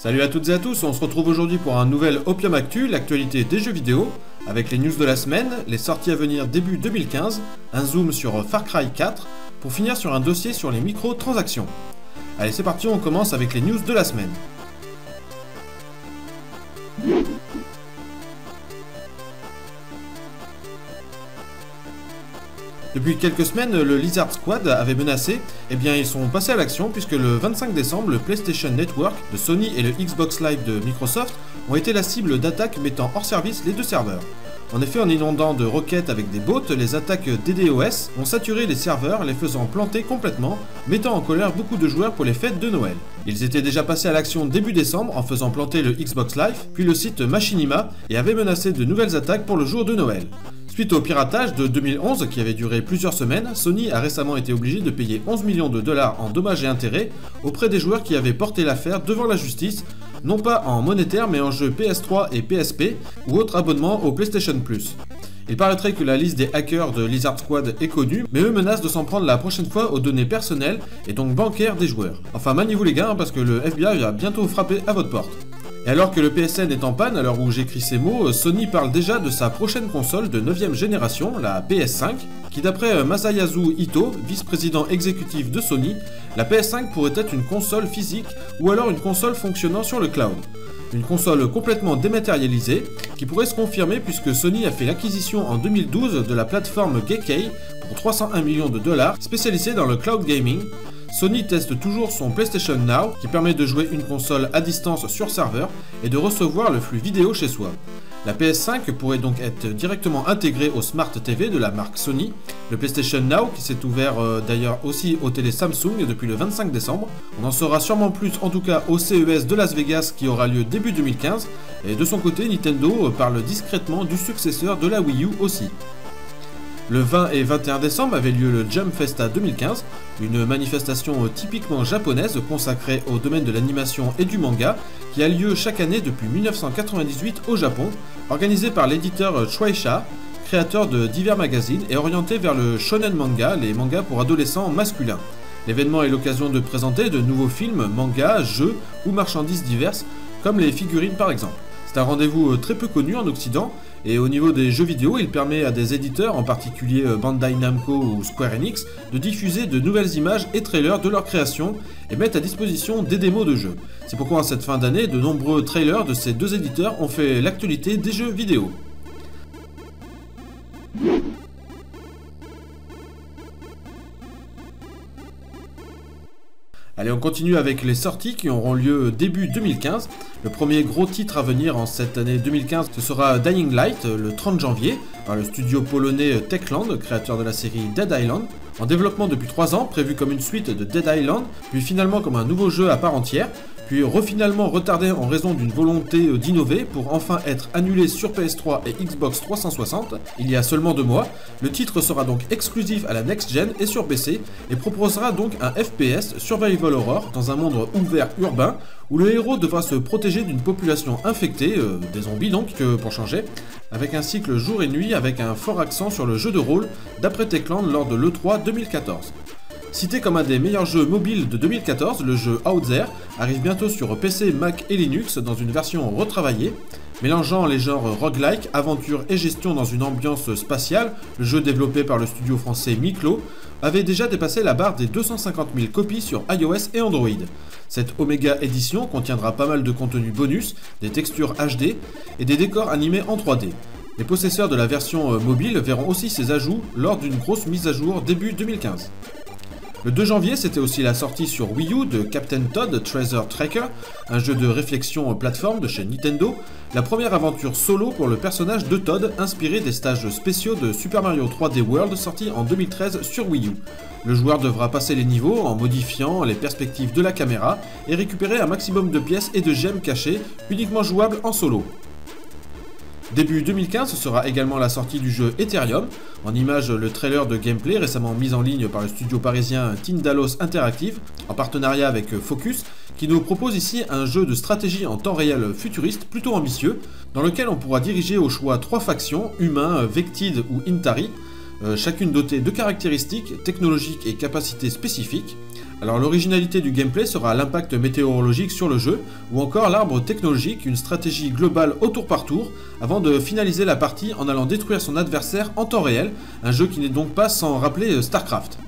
Salut à toutes et à tous, on se retrouve aujourd'hui pour un nouvel Opium Actu, l'actualité des jeux vidéo, avec les news de la semaine, les sorties à venir début 2015, un zoom sur Far Cry 4, pour finir sur un dossier sur les microtransactions. Allez c'est parti, on commence avec les news de la semaine. Depuis quelques semaines, le Lizard Squad avait menacé, eh bien ils sont passés à l'action puisque le 25 décembre, le PlayStation Network de Sony et le Xbox Live de Microsoft ont été la cible d'attaques mettant hors service les deux serveurs. En effet, en inondant de roquettes avec des bots, les attaques DDoS ont saturé les serveurs, les faisant planter complètement, mettant en colère beaucoup de joueurs pour les fêtes de Noël. Ils étaient déjà passés à l'action début décembre en faisant planter le Xbox Live, puis le site Machinima, et avaient menacé de nouvelles attaques pour le jour de Noël. Suite au piratage de 2011 qui avait duré plusieurs semaines, Sony a récemment été obligé de payer 11 millions de dollars en dommages et intérêts auprès des joueurs qui avaient porté l'affaire devant la justice, non pas en monétaire mais en jeux PS3 et PSP ou autres abonnements au PlayStation Plus. Il paraîtrait que la liste des hackers de Lizard Squad est connue, mais eux menacent de s'en prendre la prochaine fois aux données personnelles et donc bancaires des joueurs. Enfin maniez-vous les gars, hein, parce que le FBI va bientôt frapper à votre porte. Et alors que le PSN est en panne, à l'heure où j'écris ces mots, Sony parle déjà de sa prochaine console de 9ème génération, la PS5, qui d'après euh, Masayasu Ito, vice-président exécutif de Sony, la PS5 pourrait être une console physique ou alors une console fonctionnant sur le cloud. Une console complètement dématérialisée qui pourrait se confirmer puisque Sony a fait l'acquisition en 2012 de la plateforme Geekei pour 301 millions de dollars spécialisée dans le cloud gaming, Sony teste toujours son PlayStation Now qui permet de jouer une console à distance sur serveur et de recevoir le flux vidéo chez soi. La PS5 pourrait donc être directement intégrée au Smart TV de la marque Sony, le PlayStation Now qui s'est ouvert euh, d'ailleurs aussi aux télé Samsung depuis le 25 décembre. On en saura sûrement plus en tout cas au CES de Las Vegas qui aura lieu début 2015 et de son côté Nintendo parle discrètement du successeur de la Wii U aussi. Le 20 et 21 décembre avait lieu le Jump Festa 2015, une manifestation typiquement japonaise consacrée au domaine de l'animation et du manga, qui a lieu chaque année depuis 1998 au Japon, organisée par l'éditeur Shueisha, créateur de divers magazines et orienté vers le shonen manga, les mangas pour adolescents masculins. L'événement est l'occasion de présenter de nouveaux films, mangas, jeux ou marchandises diverses, comme les figurines par exemple. C'est un rendez-vous très peu connu en Occident et au niveau des jeux vidéo, il permet à des éditeurs, en particulier euh, Bandai Namco ou Square Enix, de diffuser de nouvelles images et trailers de leur création et mettre à disposition des démos de jeux. C'est pourquoi en cette fin d'année, de nombreux trailers de ces deux éditeurs ont fait l'actualité des jeux vidéo. Allez, on continue avec les sorties qui auront lieu début 2015. Le premier gros titre à venir en cette année 2015, ce sera Dying Light le 30 janvier par le studio polonais Techland, créateur de la série Dead Island. En développement depuis 3 ans, prévu comme une suite de Dead Island, puis finalement comme un nouveau jeu à part entière, puis refinalement retardé en raison d'une volonté euh, d'innover pour enfin être annulé sur PS3 et Xbox 360 il y a seulement deux mois. Le titre sera donc exclusif à la next gen et sur PC et proposera donc un FPS survival horror dans un monde ouvert urbain où le héros devra se protéger d'une population infectée, euh, des zombies donc pour changer, avec un cycle jour et nuit avec un fort accent sur le jeu de rôle d'après Techland lors de l'E3 2014. Cité comme un des meilleurs jeux mobiles de 2014, le jeu Out There arrive bientôt sur PC, Mac et Linux dans une version retravaillée. Mélangeant les genres roguelike, aventure et gestion dans une ambiance spatiale, le jeu développé par le studio français Miklo avait déjà dépassé la barre des 250 000 copies sur iOS et Android. Cette Omega édition contiendra pas mal de contenu bonus, des textures HD et des décors animés en 3D. Les possesseurs de la version euh, mobile verront aussi ces ajouts lors d'une grosse mise à jour début 2015. Le 2 janvier, c'était aussi la sortie sur Wii U de Captain Todd Treasure Tracker, un jeu de réflexion plateforme de chez Nintendo, la première aventure solo pour le personnage de Todd inspiré des stages spéciaux de Super Mario 3D World sorti en 2013 sur Wii U. Le joueur devra passer les niveaux en modifiant les perspectives de la caméra et récupérer un maximum de pièces et de gemmes cachées, uniquement jouables en solo. Début 2015, ce sera également la sortie du jeu Ethereum. En image, le trailer de gameplay récemment mis en ligne par le studio parisien Tindalos Interactive, en partenariat avec Focus, qui nous propose ici un jeu de stratégie en temps réel futuriste plutôt ambitieux, dans lequel on pourra diriger au choix trois factions, humains, Vectid ou Intari, euh, chacune dotée de caractéristiques technologiques et capacités spécifiques, Alors l'originalité du gameplay sera l'impact météorologique sur le jeu, ou encore l'arbre technologique, une stratégie globale au tour par tour, avant de finaliser la partie en allant détruire son adversaire en temps réel, un jeu qui n'est donc pas sans rappeler euh, StarCraft.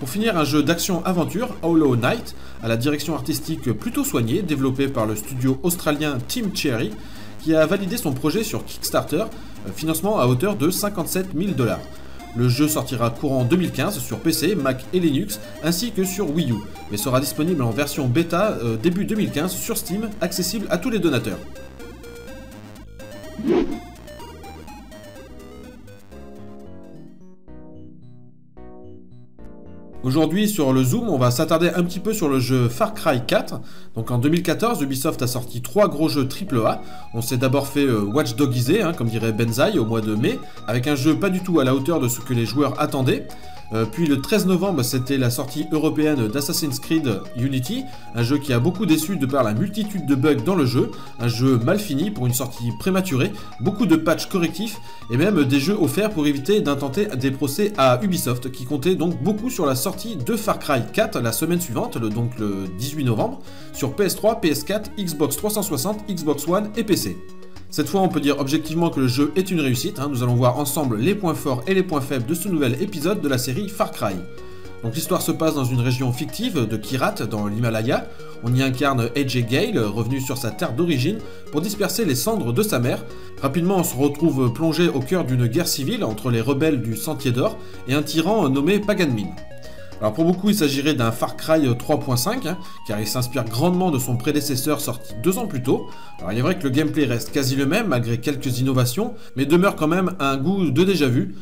Pour finir, un jeu d'action-aventure, Hollow Knight, à la direction artistique plutôt soignée, développé par le studio australien Team Cherry, qui a validé son projet sur Kickstarter, euh, financement à hauteur de 57 000 dollars. Le jeu sortira courant 2015 sur PC, Mac et Linux, ainsi que sur Wii U, mais sera disponible en version bêta euh, début 2015 sur Steam, accessible à tous les donateurs. Aujourd'hui sur le Zoom, on va s'attarder un petit peu sur le jeu Far Cry 4. Donc en 2014, Ubisoft a sorti trois gros jeux AAA. On s'est d'abord fait euh, Watch Dogisé, hein, comme dirait Benzaï, au mois de mai, avec un jeu pas du tout à la hauteur de ce que les joueurs attendaient. Euh, puis le 13 novembre, c'était la sortie européenne d'Assassin's Creed Unity, un jeu qui a beaucoup déçu de par la multitude de bugs dans le jeu, un jeu mal fini pour une sortie prématurée, beaucoup de patchs correctifs et même des jeux offerts pour éviter d'intenter des procès à Ubisoft qui comptait donc beaucoup sur la sortie de Far Cry 4 la semaine suivante, donc le 18 novembre, sur PS3, PS4, Xbox 360, Xbox One et PC. Cette fois, on peut dire objectivement que le jeu est une réussite. Hein. Nous allons voir ensemble les points forts et les points faibles de ce nouvel épisode de la série Far Cry. Donc l'histoire se passe dans une région fictive de Kirat, dans l'Himalaya. On y incarne AJ Gale, revenu sur sa terre d'origine, pour disperser les cendres de sa mère. Rapidement, on se retrouve plongé au cœur d'une guerre civile entre les rebelles du Sentier d'Or et un tyran nommé Paganmin. Alors pour beaucoup, il s'agirait d'un Far Cry 3.5, hein, car il s'inspire grandement de son prédécesseur sorti deux ans plus tôt. Alors il est vrai que le gameplay reste quasi le même, malgré quelques innovations, mais demeure quand même un goût de déjà vu.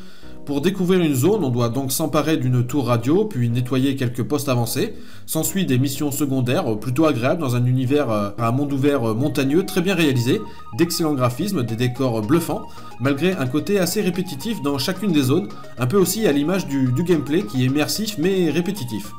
Pour découvrir une zone, on doit donc s'emparer d'une tour radio, puis nettoyer quelques postes avancés. S'ensuit des missions secondaires plutôt agréables dans un univers à euh, monde ouvert euh, montagneux très bien réalisé, d'excellents graphismes, des décors bluffants, malgré un côté assez répétitif dans chacune des zones, un peu aussi à l'image du, du gameplay qui est immersif mais répétitif.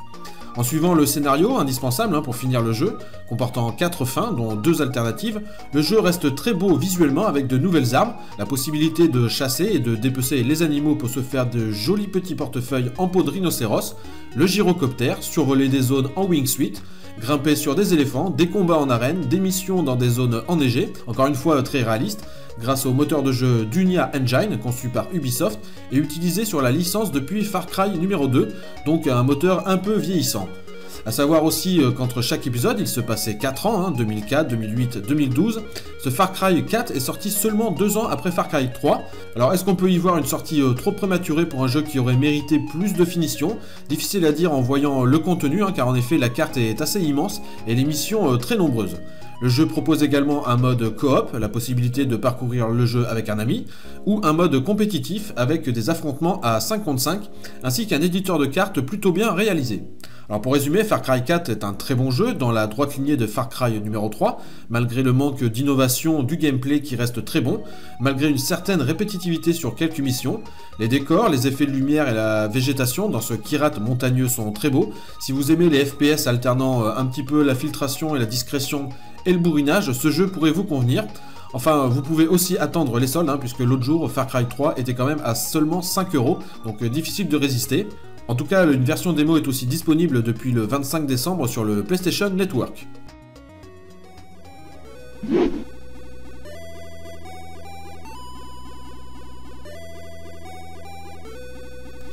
En suivant le scénario, indispensable hein, pour finir le jeu, comportant 4 fins, dont 2 alternatives, le jeu reste très beau visuellement avec de nouvelles armes, la possibilité de chasser et de dépecer les animaux pour se faire de jolis petits portefeuilles en peau de rhinocéros, le gyrocoptère, survoler des zones en wingsuit, grimper sur des éléphants, des combats en arène, des missions dans des zones enneigées, encore une fois très réaliste, grâce au moteur de jeu Dunia Engine conçu par Ubisoft et utilisé sur la licence depuis Far Cry numéro 2, donc un moteur un peu vieillissant. A savoir aussi euh, qu'entre chaque épisode, il se passait 4 ans, 2004, 2008, 2012. Ce Far Cry 4 est sorti seulement 2 ans après Far Cry 3. Alors est-ce qu'on peut y voir une sortie euh, trop prématurée pour un jeu qui aurait mérité plus de finition? Difficile à dire en voyant le contenu, hein, car en effet la carte est assez immense et les missions euh, très nombreuses. Le jeu propose également un mode coop, la possibilité de parcourir le jeu avec un ami, ou un mode compétitif avec des affrontements à 5 contre 5, ainsi qu'un éditeur de cartes plutôt bien réalisé. Alors pour résumer, Far Cry 4 est un très bon jeu dans la droite lignée de Far Cry numéro 3, malgré le manque d'innovation du gameplay qui reste très bon, malgré une certaine répétitivité sur quelques missions. Les décors, les effets de lumière et la végétation dans ce Kirat montagneux sont très beaux. Si vous aimez les FPS alternant euh, un petit peu la filtration et la discrétion et le bourrinage, ce jeu pourrait vous convenir. Enfin, vous pouvez aussi attendre les soldes, hein, puisque l'autre jour, Far Cry 3 était quand même à seulement 5 euros, donc euh, difficile de résister. En tout cas, une version démo est aussi disponible depuis le 25 décembre sur le PlayStation Network.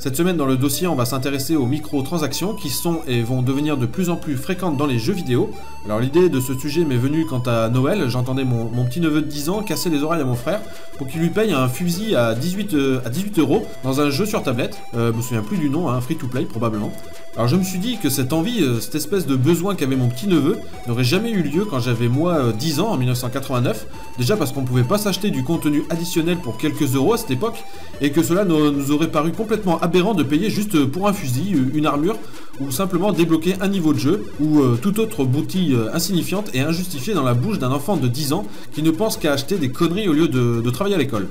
Cette semaine dans le dossier, on va s'intéresser aux microtransactions qui sont et vont devenir de plus en plus fréquentes dans les jeux vidéo. Alors l'idée de ce sujet m'est venue quand à Noël, j'entendais mon, petit neveu de 10 ans casser les oreilles à mon frère pour qu'il lui paye un fusil à 18, euh, à 18 euros dans un jeu sur tablette. Euh, je me souviens plus du nom, hein, free to play probablement. Alors je me suis dit que cette envie, euh, cette espèce de besoin qu'avait mon petit neveu n'aurait jamais eu lieu quand j'avais moi 10 ans en 1989. Déjà parce qu'on pouvait pas s'acheter du contenu additionnel pour quelques euros à cette époque et que cela nous aurait paru complètement de payer juste pour un fusil, une armure, ou simplement débloquer un niveau de jeu, ou euh, toute autre boutille euh, insignifiante et injustifiée dans la bouche d'un enfant de 10 ans qui ne pense qu'à acheter des conneries au lieu de, travailler à l'école.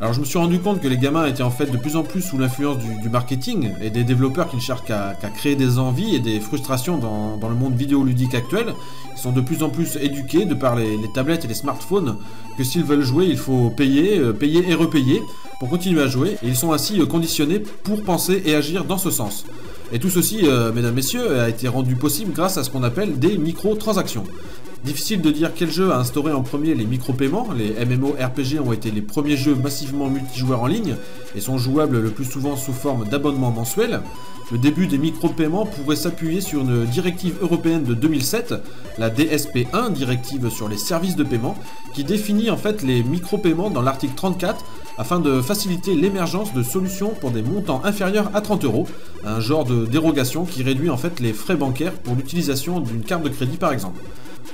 Alors je me suis rendu compte que les gamins étaient en fait de plus en plus sous l'influence du, marketing et des développeurs qui ne cherchent qu'à créer des envies et des frustrations dans, le monde vidéoludique actuel. Ils sont de plus en plus éduqués de par les, tablettes et les smartphones que s'ils veulent jouer il faut payer, euh, payer et repayer continuer à jouer, et ils sont ainsi euh, conditionnés pour penser et agir dans ce sens. Et tout ceci, euh, mesdames, messieurs, a été rendu possible grâce à ce qu'on appelle des microtransactions. Difficile de dire quel jeu a instauré en premier les micro-paiements. Les MMORPG ont été les premiers jeux massivement multijoueurs en ligne et sont jouables le plus souvent sous forme d'abonnement mensuel. Le début des micro-paiements pourrait s'appuyer sur une directive européenne de 2007, la DSP1, directive sur les services de paiement, qui définit en fait les micro-paiements dans l'article 34 afin de faciliter l'émergence de solutions pour des montants inférieurs à 30 euros, un genre de dérogation qui réduit en fait les frais bancaires pour l'utilisation d'une carte de crédit par exemple.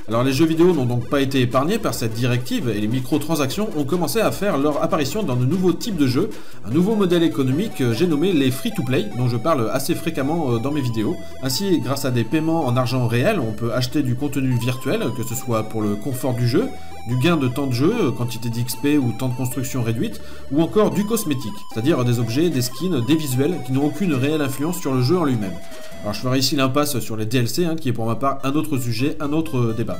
Alors les jeux vidéo n'ont donc pas été épargnés par cette directive et les microtransactions ont commencé à faire leur apparition dans de nouveaux types de jeux, un nouveau modèle économique que j'ai nommé les free-to-play, dont je parle assez fréquemment euh, dans mes vidéos. Ainsi, grâce à des paiements en argent réel, on peut acheter du contenu virtuel, que ce soit pour le confort du jeu, du gain de temps de jeu, euh, quantité d'XP ou temps de construction réduite, ou encore du cosmétique, c'est-à-dire des objets, des skins, des visuels qui n'ont aucune réelle influence sur le jeu en lui-même. Alors je ferai ici l'impasse sur les DLC, hein, qui est pour ma part un autre sujet, un autre débat.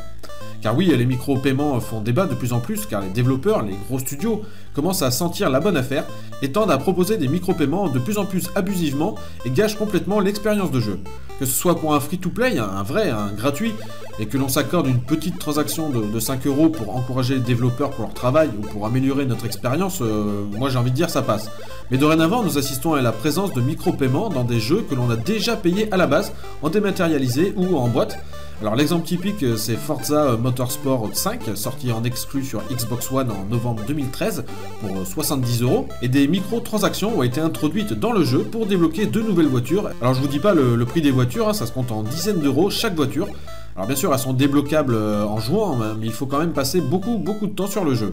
Car oui, les micro-paiements font débat de plus en plus, car les développeurs, les gros studios, commencent à sentir la bonne affaire et tendent à proposer des micro-paiements de plus en plus abusivement et gâchent complètement l'expérience de jeu. Que ce soit pour un free-to-play, un vrai, un gratuit, et que l'on s'accorde une petite transaction de, 5 euros pour encourager les développeurs pour leur travail ou pour améliorer notre expérience, euh, moi j'ai envie de dire ça passe. Mais dorénavant, nous assistons à la présence de micro-paiements dans des jeux que l'on a déjà payés à la base, en dématérialisé ou en boîte, alors l'exemple typique euh, c'est Forza Motorsport 5, sorti en exclu sur Xbox One en novembre 2013 pour 70 euh, euros, et des micro-transactions ont été introduites dans le jeu pour débloquer deux nouvelles voitures. Alors je vous dis pas le, prix des voitures, hein, ça se compte en dizaines d'euros chaque voiture. Alors bien sûr elles sont débloquables euh, en jouant, hein, mais il faut quand même passer beaucoup beaucoup de temps sur le jeu.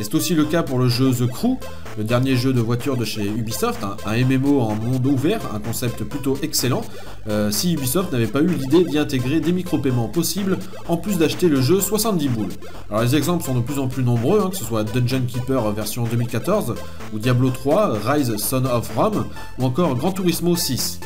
Et c'est aussi le cas pour le jeu The Crew, le dernier jeu de voiture de chez Ubisoft, un, MMO en monde ouvert, un concept plutôt excellent, euh, si Ubisoft n'avait pas eu l'idée d'y intégrer des micro-paiements possibles, en plus d'acheter le jeu 70 boules. Alors les exemples sont de plus en plus nombreux, hein, que ce soit Dungeon Keeper version 2014, ou Diablo 3, Rise Son of Rome, ou encore Gran Turismo 6.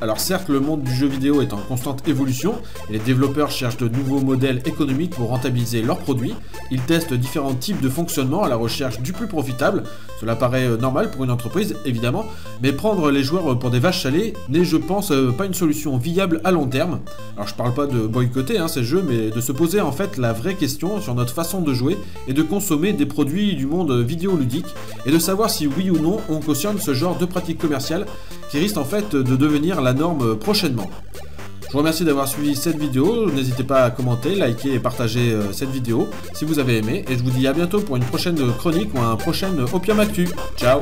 Alors certes, le monde du jeu vidéo est en constante évolution et les développeurs cherchent de nouveaux modèles économiques pour rentabiliser leurs produits. Ils testent différents types de fonctionnement à la recherche du plus profitable. Cela paraît euh, normal pour une entreprise, évidemment, mais prendre les joueurs pour des vaches salées n'est, je pense, euh, pas une solution viable à long terme. Alors je parle pas de boycotter hein, ces jeux, mais de se poser en fait la vraie question sur notre façon de jouer et de consommer des produits du monde vidéoludique et de savoir si oui ou non on cautionne ce genre de pratique commerciale qui risque en fait de devenir la norme prochainement. Je vous remercie d'avoir suivi cette vidéo, n'hésitez pas à commenter, liker et partager euh, cette vidéo si vous avez aimé, et je vous dis à bientôt pour une prochaine chronique ou un prochain Opium Actu. Ciao